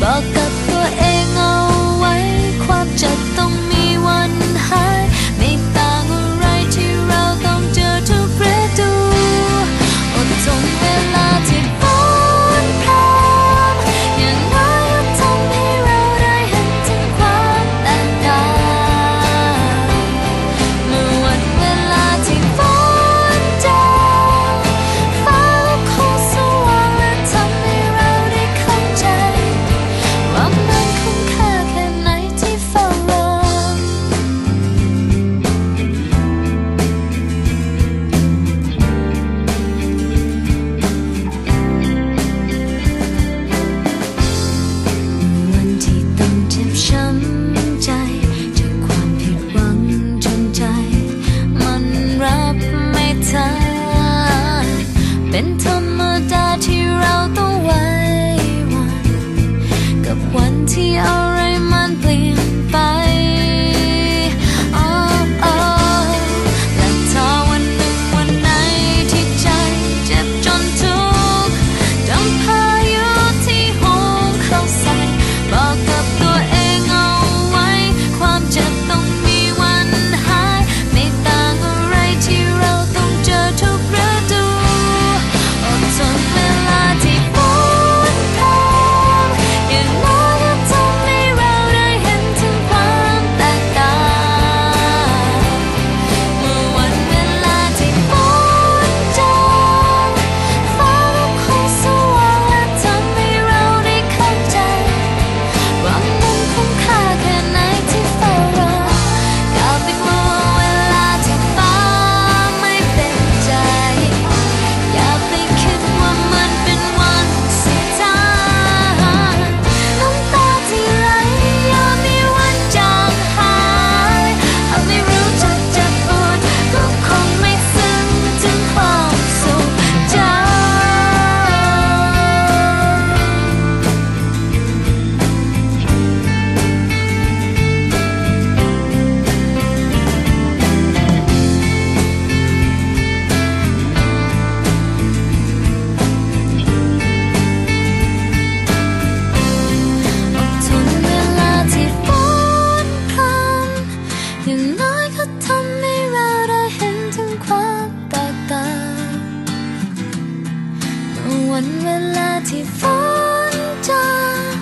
Bakat ลาที่ฝนจาง